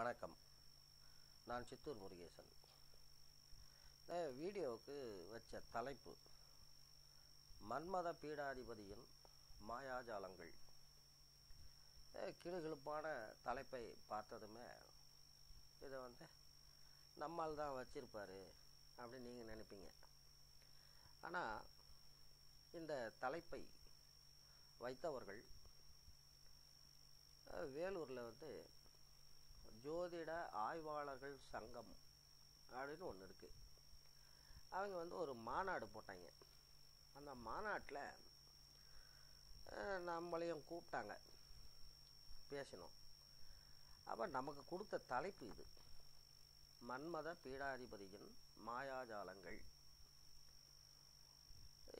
வணக்கம். நான் சித்தூர் முருகேசன். இந்த வீடியோவுக்கு வச்ச தலைப்பு மன்மத பீடாதிபதியின் மாயாஜாலங்கள். அஹ் தலைப்பை பார்த்ததுமே இதை வந்து நம்மால் தான் வச்சிருப்பார் அப்படின்னு நீங்கள் நினைப்பீங்க. ஆனால் இந்த தலைப்பை வைத்தவர்கள் வேலூரில் வந்து ஜோதிட ஆய்வாளர்கள் சங்கம் அப்படின்னு ஒன்று இருக்குது அவங்க வந்து ஒரு மாநாடு போட்டாங்க. அந்த மாநாட்டில் நம்மளையும் கூப்பிட்டாங்க. பேசினோம். அப்போ நமக்கு கொடுத்த தலைப்பு இது. மன்மத பீடாதிபதியின் மாயாஜாலங்கள்.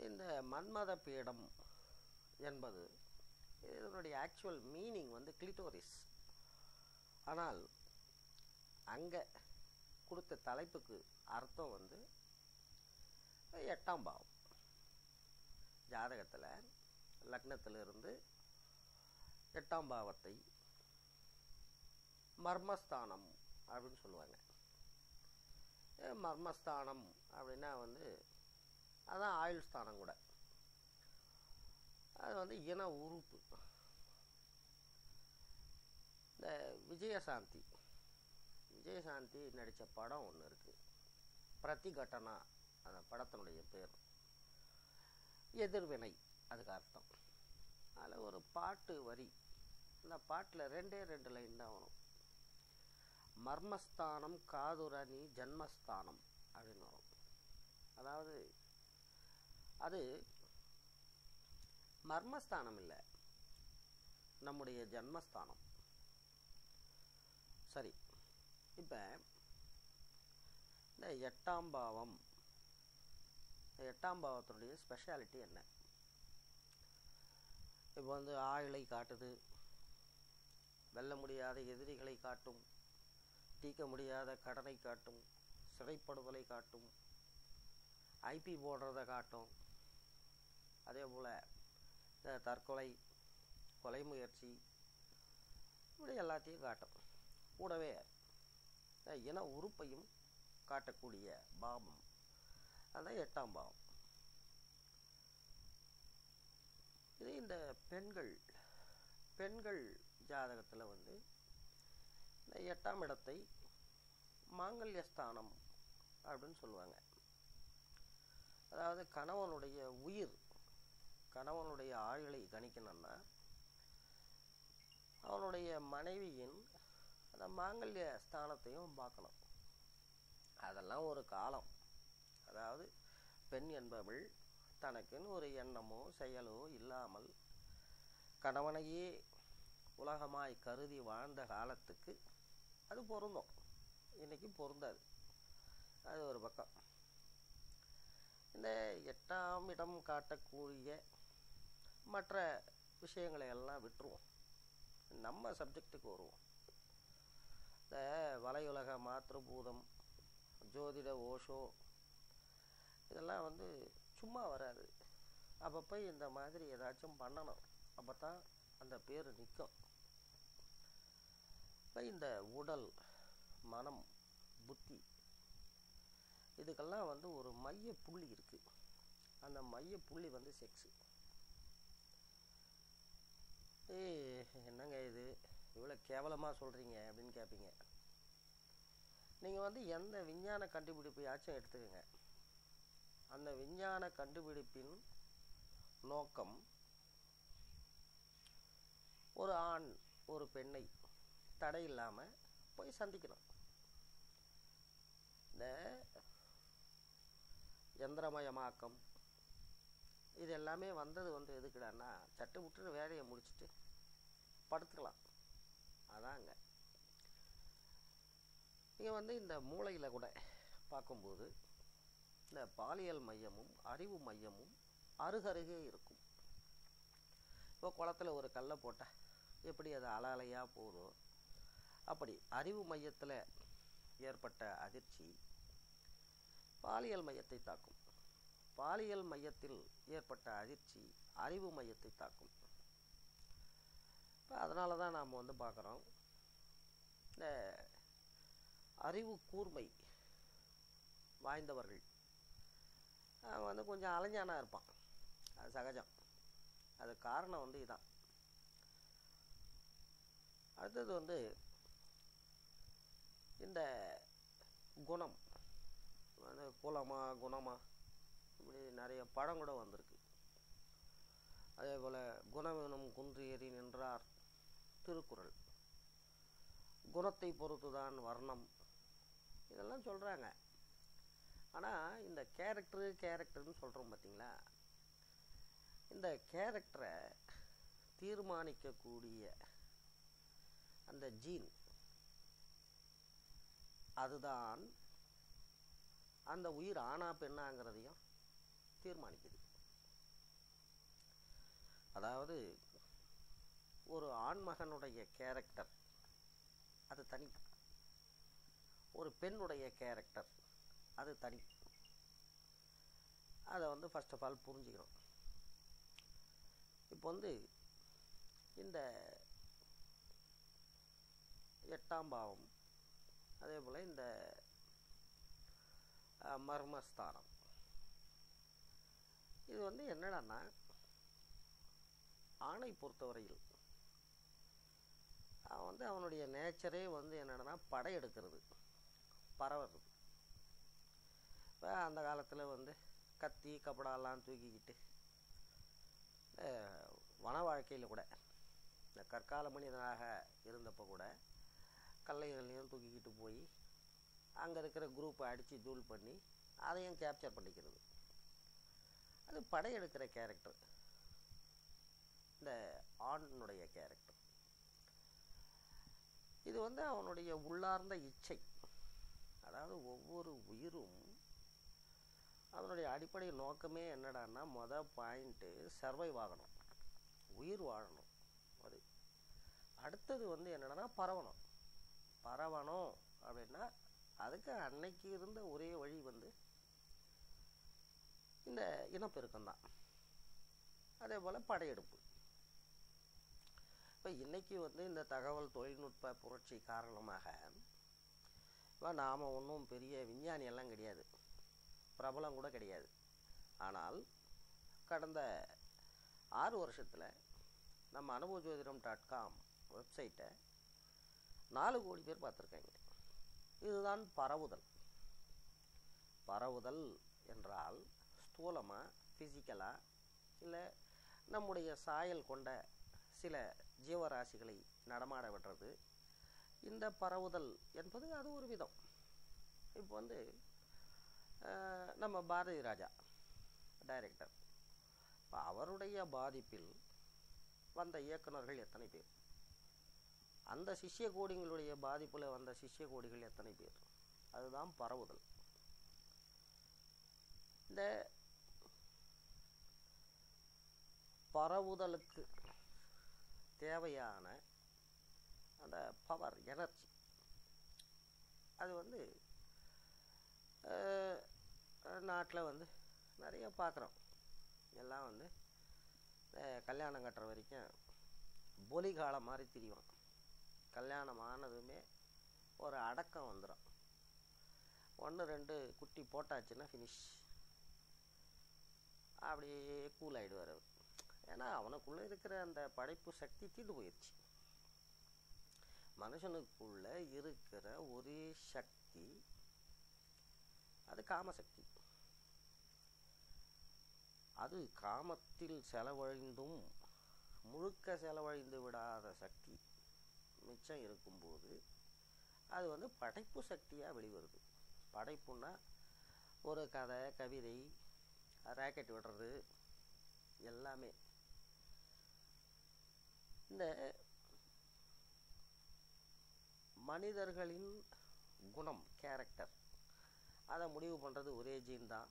இந்த மன்மத பீடம் என்பது இதனுடைய ஆக்சுவல் மீனிங் வந்து கிளிட்டோரிஸ் ஆனால் அங்கே கொடுத்த தலைப்புக்கு அர்த்தம் வந்து எட்டாம் பாவம். ஜாதகத்தில் லக்னத்திலிருந்து எட்டாம் பாவத்தை மர்மஸ்தானம் அப்படின்னு சொல்லுவாங்க. மர்மஸ்தானம் அப்படின்னா வந்து அதான் ஆயுள் ஸ்தானம் கூட. அது வந்து இன உறுப்பு. இந்த விஜயசாந்தி விஜயசாந்தி நடித்த படம் ஒன்று இருக்குது பிரதிகட்டனா அந்த படத்தினுடைய பேர். எதிர்வினை அதுக்கு அர்த்தம். அதில் ஒரு பாட்டு வரி. அந்த பாட்டில் ரெண்டே ரெண்டு லைன் தான் வரும். மர்மஸ்தானம் காதுரணி ஜன்மஸ்தானம் அப்படின்னு வரும். அதாவது அது மர்மஸ்தானம் இல்லை. நம்முடைய ஜன்மஸ்தானம். சரி. இப்போ இந்த எட்டாம் பாவம் இந்த எட்டாம் பாவத்தினுடைய ஸ்பெஷாலிட்டி என்ன? இப்போ வந்து ஆயுளை காட்டுது வெல்ல முடியாத எதிரிகளை காட்டும் தீர்க்க முடியாத கடனை காட்டும் சிறைப்படுதலை காட்டும் ஐபி போடுறதை காட்டும். அதே போல் இந்த தற்கொலை கொலை முயற்சி இப்படி எல்லாத்தையும் காட்டும். கூடவே இன உறுப்பையும் காட்டக்கூடிய பாவம். அதான் எட்டாம் பாவம். இது இந்த பெண்கள் பெண்கள் ஜாதகத்தில் வந்து இந்த எட்டாம் இடத்தை மாங்கல்யஸ்தானம் அப்படின்னு சொல்லுவாங்க. அதாவது கணவனுடைய உயிர் கணவனுடைய ஆயுளை கணிக்கணும்னா அவனுடைய மனைவியின் அந்த மாங்கல்ய ஸ்தானத்தையும் பார்க்கணும். அதெல்லாம் ஒரு காலம். அதாவது பெண் என்பவள் தனக்குன்னு ஒரு எண்ணமோ செயலோ இல்லாமல் கணவனையே உலகமாய் கருதி வாழ்ந்த காலத்துக்கு அது பொருந்தும். இன்னைக்கு பொருந்தாது. அது ஒரு பக்கம். இந்த எட்டாம் இடம் காட்டக்கூடிய மற்ற விஷயங்களை எல்லாம் விட்டுருவோம். நம்ம சப்ஜெக்டுக்கு வருவோம். இந்த வலையுலக மாத்திருபூதம் ஜோதிட ஓஷோ இதெல்லாம் வந்து சும்மா வராது. அப்பப்போ இந்த மாதிரி ஏதாச்சும் பண்ணணும். அப்போ தான் அந்த பேர் நிற்கும் இப்போ இந்த உடல் மனம் புத்தி இதுக்கெல்லாம் வந்து ஒரு மைய புள்ளி இருக்குது அந்த மைய புள்ளி வந்து செக்ஸு ஏய் என்னங்க இது? இவ்வளோ கேவலமாக சொல்கிறீங்க அப்படின்னு கேட்பீங்க நீங்கள் வந்து எந்த விஞ்ஞான கண்டுபிடிப்பையாச்சும் எடுத்துக்கோங்க. அந்த விஞ்ஞான கண்டுபிடிப்பின் நோக்கம் ஒரு ஆண் ஒரு பெண்ணை தடை இல்லாமல் போய் சந்திக்கணும். இந்த யந்திரமயமாக்கம் இது எல்லாமே வந்தது வந்து எதுக்குடான்னா சட்டு முட்டுன்னு வேலையை முடிச்சுட்டு படுத்துக்கலாம். அதாங்க. நீங்கள் வந்து இந்த மூளையில் கூட பார்க்கும்போது இந்த பாலியல் மையமும் அறிவு மையமும் அருகருகே இருக்கும். இப்போ குளத்துல ஒரு கல்லை போட்டால் எப்படி அது அலையாக போதோ அப்படி அறிவு மையத்தில் ஏற்பட்ட அதிர்ச்சி பாலியல் மையத்தை தாக்கும். பாலியல் மையத்தில் ஏற்பட்ட அதிர்ச்சி அறிவு மையத்தை தாக்கும். இப்போ அதனால தான் நாம் வந்து பார்க்குறோம். இந்த அறிவு கூர்மை வாய்ந்தவர்கள். அவன் வந்து கொஞ்சம் அலைஞ்சானா இருப்பான். அது சகஜம். அது காரணம் வந்து இதான். அடுத்தது வந்து இந்த குணம். வந்து குலமா குணமா இப்படி நிறைய படம் கூட வந்திருக்கு. அதே போல் குணமெனும் குன்றியறி நின்றார். திருக்குறள். குணத்தை பொறுத்துதான் வர்ணம். இதெல்லாம் சொல்கிறாங்க ஆனால் இந்த கேரக்டரு கேரக்டர்னு சொல்கிறோம் பார்த்தீங்களா இந்த கேரக்டரை தீர்மானிக்கக்கூடிய அந்த ஜீன் அதுதான் அந்த உயிர் ஆனா பெண்ணாங்கிறதையும் தீர்மானிக்குது. அதாவது ஒரு ஆண்மகனுடைய கேரக்டர் அது தனி. ஒரு பெண்ணுடைய கேரக்டர் அது தனி. அதை வந்து ஃபஸ்ட் ஆஃப் ஆல் புரிஞ்சுக்கிறோம் இப்போ வந்து இந்த எட்டாம் பாவம் அதே போல் இந்த மர்மஸ்தானம். இது வந்து என்னடான்னா ஆணை பொறுத்தவரையில் அவன் நேச்சரே வந்து என்னென்னா படையெடுக்கிறது. பரவுறது. இப்போ அந்த காலத்தில் வந்து கத்தி கபடாலாம் தூக்கிக்கிட்டு வன வாழ்க்கையில் கூட இந்த கற்கால மனிதனாக இருந்தப்போ கூட கல்லைகளையும் தூக்கிக்கிட்டு போய் அங்கே இருக்கிற குரூப்பை அடித்து தூள் பண்ணி அதையும் கேப்சர் பண்ணிக்கிறது. அது படையெடுக்கிற கேரக்டர் இந்த ஆணுடைய கேரக்டர் இது வந்து அவனுடைய உள்ளார்ந்த இச்சை. அதாவது ஒவ்வொரு உயிரும் அதனுடைய அடிப்படை நோக்கமே என்னடான்னா மொதல் பாயிண்ட்டு சர்வைவ் ஆகணும். உயிர் வாழணும் அது. அடுத்தது வந்து என்னடானா பரவணும். பரவணும் அப்படின்னா அதுக்கு அன்னைக்கு இருந்த ஒரே வழி வந்து இந்த இனப்பெருக்கம் தான். அதே போல் படையெடுப்பு. இப்போ இன்றைக்கி வந்து இந்த தகவல் தொழில்நுட்ப புரட்சி காரணமாக இப்போ நாம் ஒன்றும் பெரிய விஞ்ஞானி எல்லாம் கிடையாது. பிரபலம் கூட கிடையாது. ஆனால் கடந்த ஆறு வருஷத்தில் நம்ம அனுபவஜோதிடம் டாட் காம் வெப்சைட்டை நாலு கோடி பேர் பார்த்துருக்காங்க. இதுதான் பரவுதல். பரவுதல் என்றால் ஸ்தூலமாக ஃபிசிக்கலாக இல்லை நம்முடைய சாயல் கொண்ட சில ஜீவராசிகளை நடமாட விடுறது. இந்த பரவுதல் என்பது அது ஒரு விதம். இப்போ வந்து நம்ம பாரதி ராஜா டைரக்டர் இப்போ அவருடைய பாதிப்பில் வந்த இயக்குனர்கள் எத்தனை பேர்? அந்த சிஷ்ய கோடிங்களுடைய பாதிப்பில் வந்த சிஷ்ய கோடிகள் எத்தனை பேர்? அதுதான் பரவுதல். இந்த பரவுதலுக்கு தேவையான அந்த பவர் எனர்ஜி அது வந்து நாட்டில் வந்து நிறைய பார்க்குறோம் எல்லாம் வந்து கல்யாணம் கட்டுற வரைக்கும் பொலி காலம் மாதிரி தெரியும். கல்யாணம் ஆனதுமே ஒரு அடக்கம் வந்துடும் ஒன்று ரெண்டு குட்டி போட்டாச்சுன்னா ஃபினிஷ் அப்படியே கூல் ஆகிடுவார் அவர். ஏன்னா அவனுக்குள்ளே இருக்கிற அந்த படைப்பு சக்தி தீர்ந்து போயிடுச்சு மனுஷனுக்குள்ளே இருக்கிற ஒரே சக்தி அது காமசக்தி. அது காமத்தில் செலவழிந்தும் முழுக்க செலவழிந்து விடாத சக்தி மிச்சம் இருக்கும்போது அது வந்து படைப்பு சக்தியாக வெளிவருது. படைப்புன்னா ஒரு கதை கவிதை ராக்கெட் விடுறது எல்லாமே. இந்த மனிதர்களின் குணம் கேரக்டர் அதை முடிவு பண்ணுறது ஒரே ஜீன் தான்.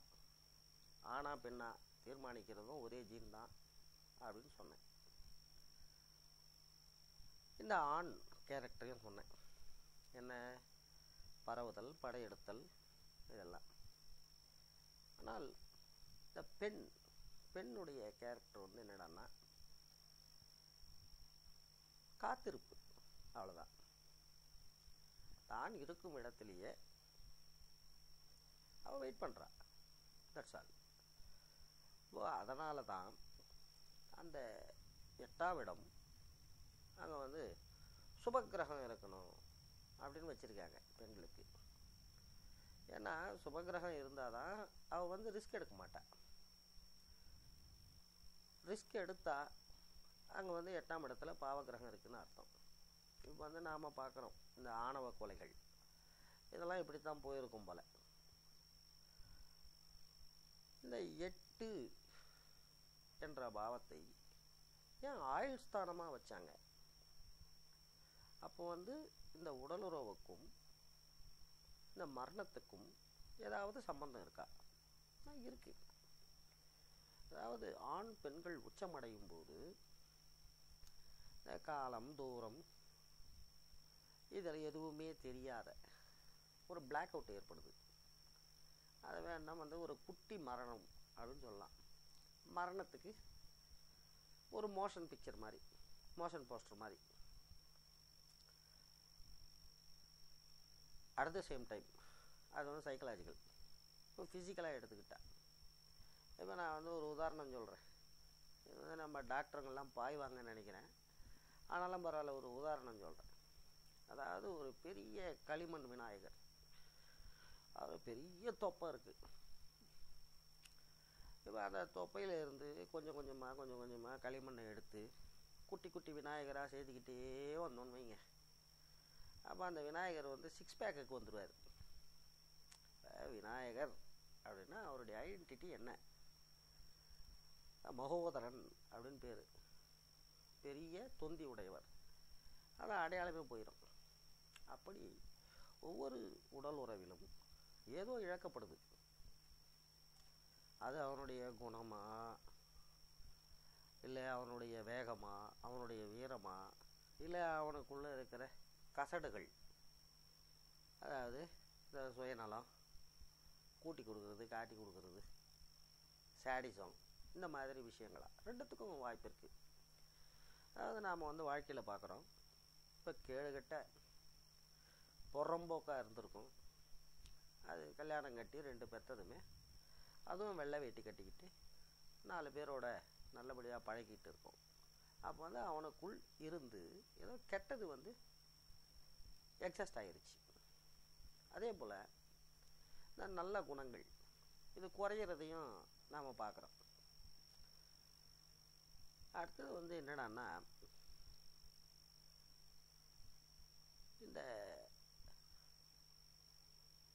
ஆனா பெண்ணா தீர்மானிக்கிறதும் ஒரே ஜீன் தான் அப்படின்னு சொன்னேன். இந்த ஆண் கேரக்டரையும் சொன்னேன். என்ன? பரவுதல் படையெடுத்தல் இதெல்லாம். ஆனால் இந்த பெண் பெண்ணுடைய கேரக்டர் வந்து என்னடான்னா காத்திருப்பு. அவ்வளோதான் தான் இருக்கும் இடத்துலையே அவள் வெயிட் பண்ணுறா தட்ஸ் ஆல் இப்போ அதனால தான் அந்த எட்டாம் இடம் அங்கே வந்து சுபக்கிரகம் இருக்கணும் அப்படின்னு வச்சுருக்காங்க பெண்களுக்கு. ஏன்னா சுபக்கிரகம் இருந்தால் தான் அவள் வந்து ரிஸ்க் எடுக்க மாட்டாள் ரிஸ்க் எடுத்தால் அங்கே வந்து எட்டாம் இடத்துல பாவகிரகம் இருக்குதுன்னு அர்த்தம். இப்போ வந்து நாம் பார்க்குறோம் இந்த ஆணவ கொலைகள். இதெல்லாம் இப்படி தான் போயிருக்கும் போல். இந்த எட்டு என்ற பாவத்தை ஏன் ஆயுள் ஸ்தானமாக வச்சாங்க? அப்போ வந்து இந்த உடலுறவுக்கும் இந்த மரணத்துக்கும் ஏதாவது சம்பந்தம் இருக்கா? இருக்குது இருக்கு. அதாவது ஆண் பெண்கள் உச்சமடையும் போது காலம் தூரம். இதில் எதுவுமே தெரியாத ஒரு பிளாக் அவுட் ஏற்படுது. அது வேணாம் வந்து ஒரு குட்டி மரணம் அப்படின்னு சொல்லலாம். மரணத்துக்கு ஒரு மோஷன் பிக்சர் மாதிரி மோஷன் போஸ்டர் மாதிரி. அட் த சேம் டைம் அது வந்து சைக்கலாஜிக்கல் இப்போ ஃபிசிக்கலாக எடுத்துக்கிட்டேன் இப்போ நான் வந்து ஒரு உதாரணம் சொல்கிறேன் இது வந்து நம்ம டாக்டருங்கெல்லாம் பாய்வாங்கன்னு நினைக்கிறேன். ஆனாலும் பரவாயில்ல ஒரு உதாரணம் சொல்கிறேன் அதாவது ஒரு பெரிய களிமண் விநாயகர். அது பெரிய தொப்பை இருக்குது இப்போ அந்த தொப்பையில் இருந்து கொஞ்சம் கொஞ்சமாக கொஞ்சம் கொஞ்சமாக களிமண்ணை எடுத்து குட்டி குட்டி விநாயகராக செய்துக்கிட்டே வந்தோன்னு வைங்க. அப்போ அந்த விநாயகர் வந்து சிக்ஸ் பேக்குக்கு வந்துடுவார் விநாயகர் அப்படின்னா அவருடைய ஐடென்டிட்டி என்ன? மகோதரன் அப்படின்னு பேர். பெரிய தொந்தி உடையவர். ஆனால் அடையாளமே போயிடும் அப்படி ஒவ்வொரு உடல் உறவிலும் ஏதோ இழக்கப்படுது. அது அவனுடைய குணமா? இல்லை அவனுடைய வேகமா? அவனுடைய வீரமா? இல்லை அவனுக்குள்ளே இருக்கிற கசடுகள்? அதாவது இந்த சுயநலம் கூட்டி கொடுக்கறது காட்டி கொடுக்கறது சாடிசம் இந்த மாதிரி விஷயங்களா? ரெண்டுத்துக்கும் வாய்ப்பு இருக்குது அதாவது நாம் வந்து வாழ்க்கையில் பார்க்குறோம் இப்போ கேடுகட்ட புறம்போக்காக இருந்திருக்கும். அது கல்யாணம் கட்டி ரெண்டு பெற்றதுமே அதுவும் வெள்ளை வெட்டி கட்டிக்கிட்டு நாலு பேரோட நல்லபடியாக பழகிட்டு இருக்கும் அப்போ வந்து அவனுக்குள் இருந்து ஏதோ கெட்டது வந்து எக்ஸஸ்ட் ஆகிருச்சு அதே போல் இந்த நல்ல குணங்கள் இது குறையிறதையும் நாம் பார்க்குறோம் அடுத்தது வந்து என்னடான்னா இந்த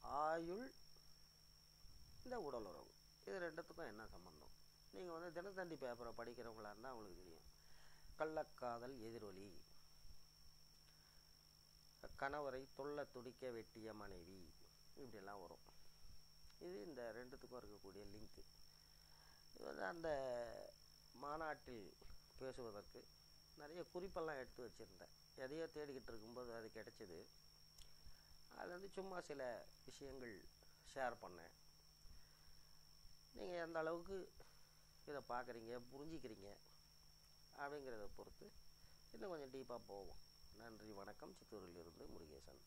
ஆயுள் இந்த உடல் உறவு இது ரெண்டுத்துக்கும் என்ன சம்பந்தம்? நீங்கள் வந்து தினத்தந்தி பேப்பரை படிக்கிறவங்களா இருந்தால் அவங்களுக்கு தெரியும். கள்ளக்காதல் எதிரொலி. கணவரை தொல்ல துடிக்க வெட்டிய மனைவி இப்படியெல்லாம் வரும். இது இந்த ரெண்டுத்துக்கும் இருக்கக்கூடிய லிங்க்கு இது வந்து அந்த மாநாட்டில் பேசுவதற்கு நிறைய குறிப்பெல்லாம் எடுத்து வச்சுருந்தேன். எதையோ தேடிக்கிட்டு இருக்கும்போது அது கிடைச்சிது. அது வந்து சும்மா சில விஷயங்கள் ஷேர் பண்ணேன். நீங்கள் எந்த அளவுக்கு இதை பார்க்குறீங்க புரிஞ்சிக்கிறீங்க அப்படிங்கிறத பொறுத்து இன்னும் கொஞ்சம் டீப்பாக போவோம். நன்றி வணக்கம். சித்தூரிலிருந்து முருகேசன்.